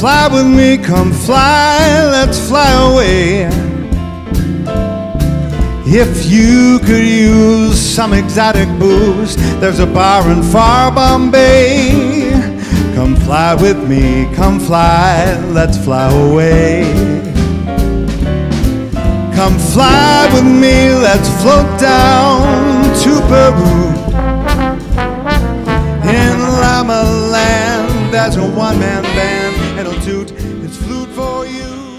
fly with me, come fly, let's fly away. If you could use some exotic booze, there's a bar in far Bombay. Come fly with me, come fly, let's fly away. Come fly with me, let's float down to Peru. In Llama Land, there's a one man band, substitute its flute for you.